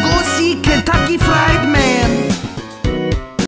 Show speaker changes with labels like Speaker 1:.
Speaker 1: go see Kentucky Fried